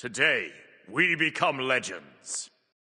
Today, we become legends.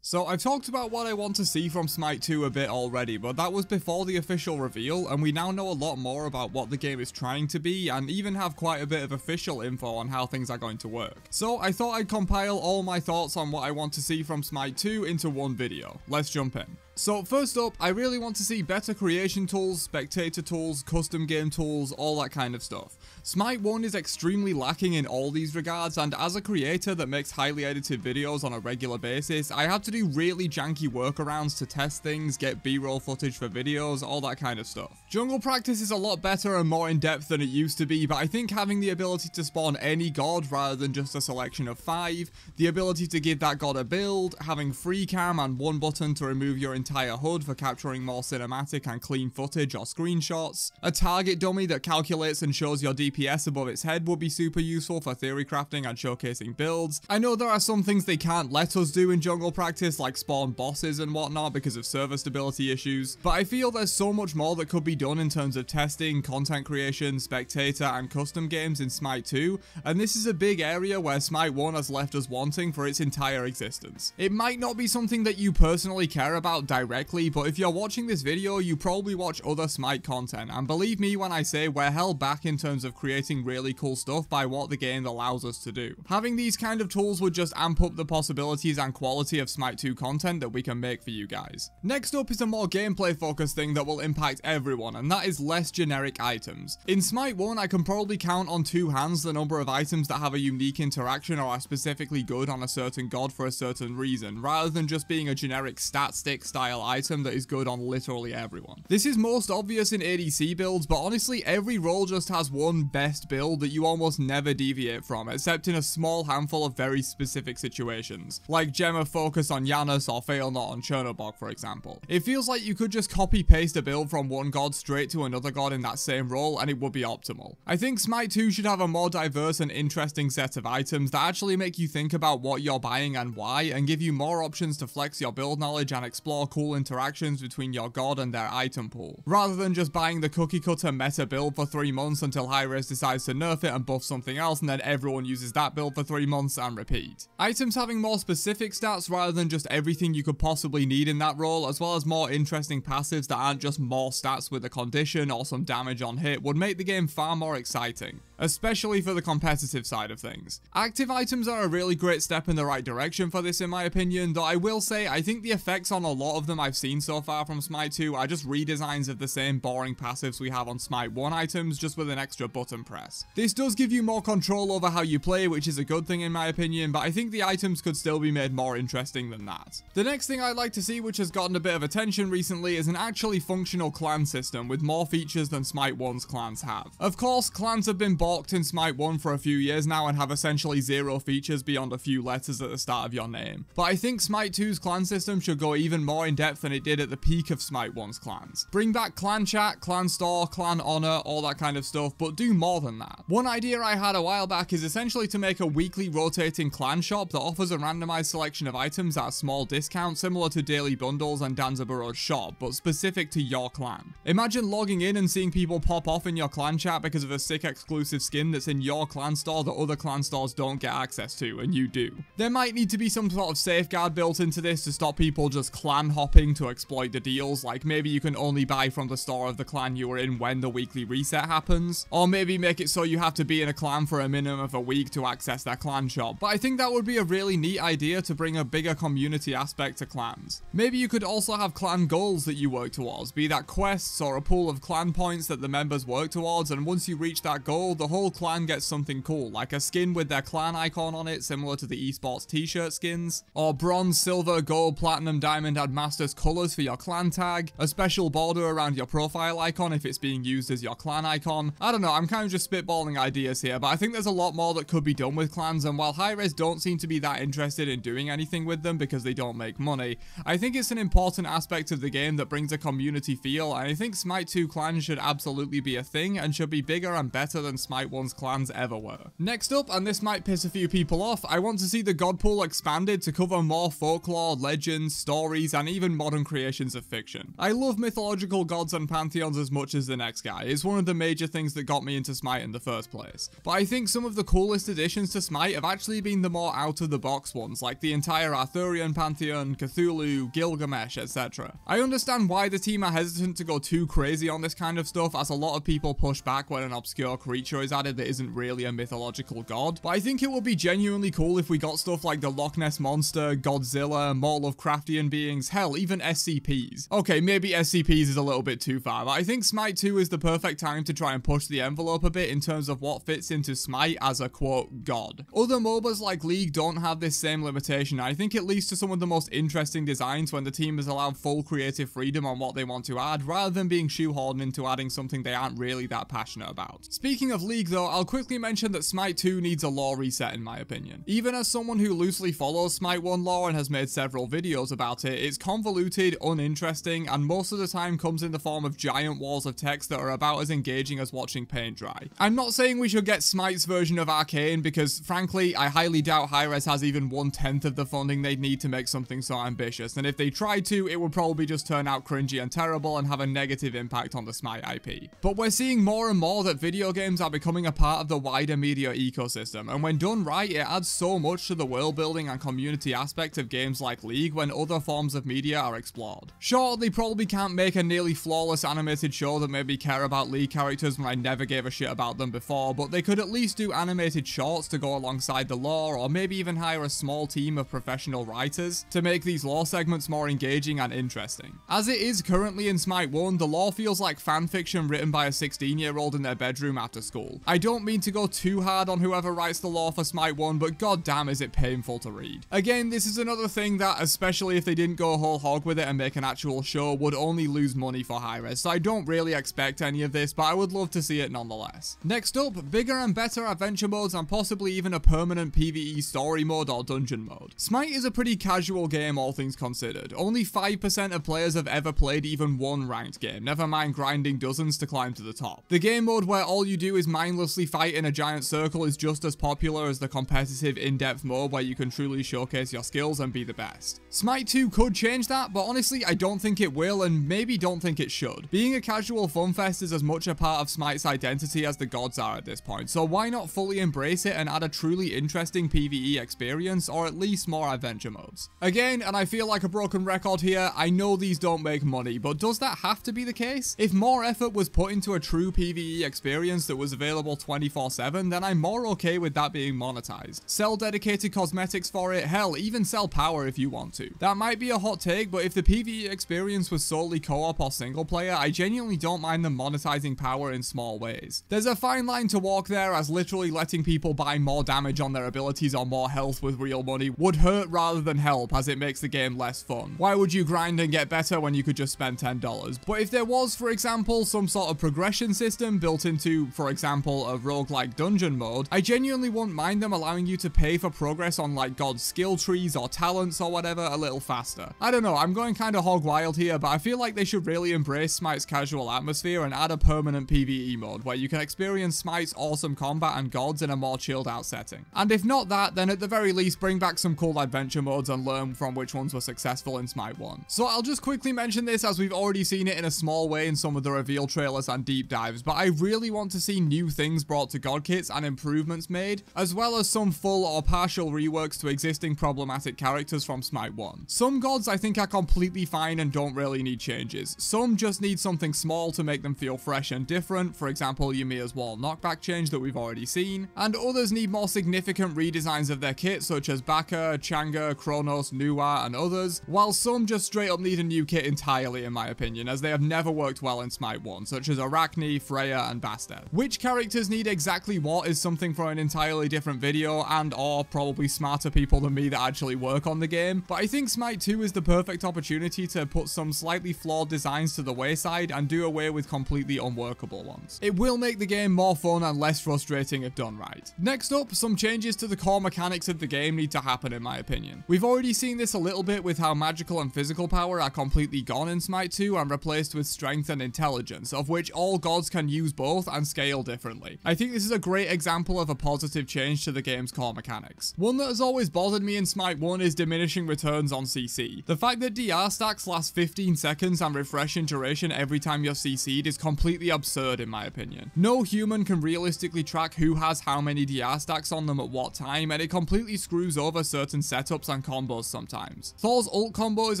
So I've talked about what I want to see from Smite 2 a bit already, but that was before the official reveal, and we now know a lot more about what the game is trying to be, and even have quite a bit of official info on how things are going to work. So I thought I'd compile all my thoughts on what I want to see from Smite 2 into one video. Let's jump in. So first up, I really want to see better creation tools, spectator tools, custom game tools, all that kind of stuff. Smite 1 is extremely lacking in all these regards and as a creator that makes highly edited videos on a regular basis, I have to do really janky workarounds to test things, get b-roll footage for videos, all that kind of stuff. Jungle practice is a lot better and more in-depth than it used to be, but I think having the ability to spawn any god rather than just a selection of 5, the ability to give that god a build, having free cam and one button to remove your entire HUD for capturing more cinematic and clean footage or screenshots. A target dummy that calculates and shows your DPS above its head would be super useful for theory crafting and showcasing builds. I know there are some things they can't let us do in jungle practice like spawn bosses and whatnot because of server stability issues, but I feel there's so much more that could be done in terms of testing, content creation, spectator and custom games in Smite 2, and this is a big area where Smite 1 has left us wanting for its entire existence. It might not be something that you personally care about directly but if you're watching this video, you probably watch other Smite content, and believe me when I say we're held back in terms of creating really cool stuff by what the game allows us to do. Having these kind of tools would just amp up the possibilities and quality of Smite 2 content that we can make for you guys. Next up is a more gameplay focused thing that will impact everyone, and that is less generic items. In Smite 1, I can probably count on two hands the number of items that have a unique interaction or are specifically good on a certain god for a certain reason, rather than just being a generic stat stick style item item that is good on literally everyone. This is most obvious in ADC builds, but honestly every role just has one best build that you almost never deviate from, except in a small handful of very specific situations, like Gem of Focus on Janus or Failnot on Chernobog for example. It feels like you could just copy paste a build from one god straight to another god in that same role and it would be optimal. I think Smite 2 should have a more diverse and interesting set of items that actually make you think about what you're buying and why, and give you more options to flex your build knowledge and explore cool interactions between your god and their item pool, rather than just buying the cookie cutter meta build for 3 months until Hi-Rez decides to nerf it and buff something else and then everyone uses that build for 3 months and repeat. Items having more specific stats rather than just everything you could possibly need in that role, as well as more interesting passives that aren't just more stats with a condition or some damage on hit, would make the game far more exciting especially for the competitive side of things. Active items are a really great step in the right direction for this in my opinion, though I will say I think the effects on a lot of them I've seen so far from Smite 2 are just redesigns of the same boring passives we have on Smite 1 items, just with an extra button press. This does give you more control over how you play, which is a good thing in my opinion, but I think the items could still be made more interesting than that. The next thing I'd like to see, which has gotten a bit of attention recently, is an actually functional clan system with more features than Smite 1's clans have. Of course, clans have been balked in Smite 1 for a few years now and have essentially zero features beyond a few letters at the start of your name. But I think Smite 2's clan system should go even more in depth than it did at the peak of Smite 1's clans. Bring back clan chat, clan store, clan honor, all that kind of stuff, but do more than that. One idea I had a while back is essentially to make a weekly rotating clan shop that offers a randomized selection of items at a small discount similar to daily bundles and Danzaburou's shop, but specific to your clan. Imagine logging in and seeing people pop off in your clan chat because of a sick exclusive skin that's in your clan store that other clan stores don't get access to, and you do. There might need to be some sort of safeguard built into this to stop people just clan hopping to exploit the deals, like maybe you can only buy from the store of the clan you were in when the weekly reset happens, or maybe make it so you have to be in a clan for a minimum of a week to access their clan shop, but I think that would be a really neat idea to bring a bigger community aspect to clans. Maybe you could also have clan goals that you work towards, be that quests or a pool of clan points that the members work towards, and once you reach that goal, the whole clan gets something cool, like a skin with their clan icon on it, similar to the esports t-shirt skins, or bronze, silver, gold, platinum, diamond, and masters colors for your clan tag, a special border around your profile icon if it's being used as your clan icon. I don't know, I'm kind of just spitballing ideas here, but I think there's a lot more that could be done with clans, and while Hi-Rez don't seem to be that interested in doing anything with them because they don't make money, I think it's an important aspect of the game that brings a community feel, and I think Smite 2 clans should absolutely be a thing, and should be bigger and better than Smite 1's clans ever were. Next up, and this might piss a few people off, I want to see the god pool expanded to cover more folklore, legends, stories, and even modern creations of fiction. I love mythological gods and pantheons as much as the next guy, it's one of the major things that got me into Smite in the first place. But I think some of the coolest additions to Smite have actually been the more out of the box ones, like the entire Arthurian pantheon, Cthulhu, Gilgamesh, etc. I understand why the team are hesitant to go too crazy on this kind of stuff, as a lot of people push back when an obscure creature is added that isn't really a mythological god, but I think it would be genuinely cool if we got stuff like the Loch Ness Monster, Godzilla, more Lovecraftian beings, hell, even SCPs. Okay, maybe SCPs is a little bit too far, but I think Smite 2 is the perfect time to try and push the envelope a bit in terms of what fits into Smite as a quote god. Other MOBAs like League don't have this same limitation, I think it leads to some of the most interesting designs when the team is allowed full creative freedom on what they want to add, rather than being shoehorned into adding something they aren't really that passionate about. Speaking of League though, I'll quickly mention that Smite 2 needs a lore reset in my opinion. Even as someone who loosely follows Smite 1 lore and has made several videos about it, it's convoluted, uninteresting, and most of the time comes in the form of giant walls of text that are about as engaging as watching paint dry. I'm not saying we should get Smite's version of Arcane because frankly, I highly doubt Hi-Rez has even one tenth of the funding they'd need to make something so ambitious, and if they tried to, it would probably just turn out cringy and terrible and have a negative impact on the Smite IP. But we're seeing more and more that video games are becoming a part of the wider media ecosystem, and when done right, it adds so much to the world building and community aspect of games like League when other forms of media are explored. Sure, they probably can't make a nearly flawless animated show that made me care about League characters when I never gave a shit about them before, but they could at least do animated shorts to go alongside the lore, or maybe even hire a small team of professional writers to make these lore segments more engaging and interesting. As it is currently in Smite 1, the lore feels like fanfiction written by a 16 year old in their bedroom after school. I don't mean to go too hard on whoever writes the lore for Smite 1, but goddamn is it painful to read. Again, this is another thing that, especially if they didn't go whole hog with it and make an actual show, would only lose money for Hi-Rez, so I don't really expect any of this, but I would love to see it nonetheless. Next up, bigger and better adventure modes and possibly even a permanent PvE story mode or dungeon mode. Smite is a pretty casual game all things considered. Only 5% of players have ever played even one ranked game, never mind grinding dozens to climb to the top. The game mode where all you do is mindlessly fight in a giant circle is just as popular as the competitive in-depth mode where you can truly showcase your skills and be the best. Smite 2 could change that, but honestly I don't think it will and maybe don't think it should. Being a casual funfest is as much a part of Smite's identity as the gods are at this point, so why not fully embrace it and add a truly interesting PvE experience or at least more adventure modes. Again, and I feel like a broken record here, I know these don't make money, but does that have to be the case? If more effort was put into a true PvE experience that was available 24-7, then I'm more okay with that being monetized. Sell dedicated cosmetics for it, hell, even sell power if you want to. That might be a hot take, but if the PvE experience was solely co-op or single player, I genuinely don't mind them monetizing power in small ways. There's a fine line to walk there as literally letting people buy more damage on their abilities or more health with real money would hurt rather than help as it makes the game less fun. Why would you grind and get better when you could just spend $10? But if there was, for example, some sort of progression system built into, for example, a roguelike dungeon mode, I genuinely wouldn't mind them allowing you to pay for progress on like God's skill trees or talents or whatever a little faster. I don't know, I'm going kind of hog wild here, but I feel like they should really embrace Smite's casual atmosphere and add a permanent PvE mode where you can experience Smite's awesome combat and gods in a more chilled out setting. And if not that, then at the very least bring back some cool adventure modes and learn from which ones were successful in Smite 1. So I'll just quickly mention this as we've already seen it in a small way in some of the reveal trailers and deep dives, but I really want to see new things brought to God kits and improvements made, as well as some full or partial reworks to existing problematic characters from Smite 1. Some gods I think are completely fine and don't really need changes. Some just need something small to make them feel fresh and different, for example Ymir's wall knockback change that we've already seen, and others need more significant redesigns of their kit such as Baka, Chang'e, Kronos, Nuwa, and others, while some just straight up need a new kit entirely in my opinion, as they have never worked well in Smite 1, such as Arachne, Freya, and Bastet. Which characters need exactly what is something for an entirely different video and or probably smarter people than me that actually work on the game, but I think Smite 2 is the perfect opportunity to put some slightly flawed designs to the wayside and do away with completely unworkable ones. It will make the game more fun and less frustrating if done right. Next up, some changes to the core mechanics of the game need to happen in my opinion. We've already seen this a little bit with how magical and physical power are completely gone in Smite 2 and replaced with strength and intelligence, of which all gods can use both and scale differently. I think this is a great example of a positive change to the game's core mechanics. One that has always bothered me in Smite 1 is diminishing returns on CC. The fact that DR stacks last 15 seconds and refresh in duration every time you're CC'd is completely absurd in my opinion. No human can realistically track who has how many DR stacks on them at what time, and it completely screws over certain setups and combos sometimes. Thor's ult combo is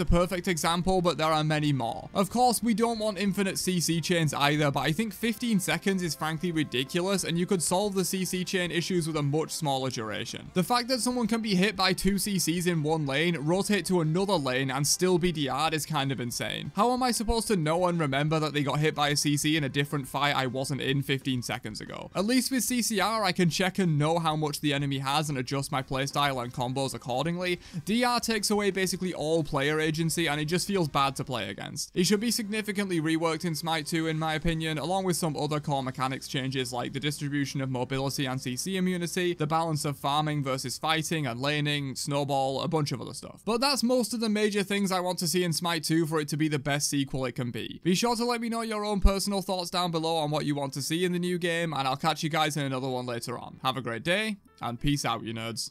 a perfect example, but there are many more. Of course, we don't want infinite CC chains either, but I think 15 seconds is frankly ridiculous, and you could solve the CC chain issues with a much smaller duration. The fact that someone can be hit by two CCs in one lane, rotate to another lane, and still be DR'd is kind of insane. How am I supposed to know and remember that they got hit by a CC in a different fight I wasn't in 15 seconds ago? At least with CCR, I can check and know how much the enemy has and adjust my playstyle and combos accordingly. DR takes away basically all player agency and it just feels bad to play against. It should be significantly reworked in Smite 2 in my opinion, along with some other core mechanics changes like the distribution of mobility and CC immunity, the balance of farming versus fighting and laning, snowball, a bunch of other stuff. But that's most of the major things I want to see in Smite 2 for it to be the best sequel it can be. Be sure to let me know your own personal thoughts down below on what you want to see in the new game, and I'll catch you guys in another one later on. Have a great day, and peace out, you nerds.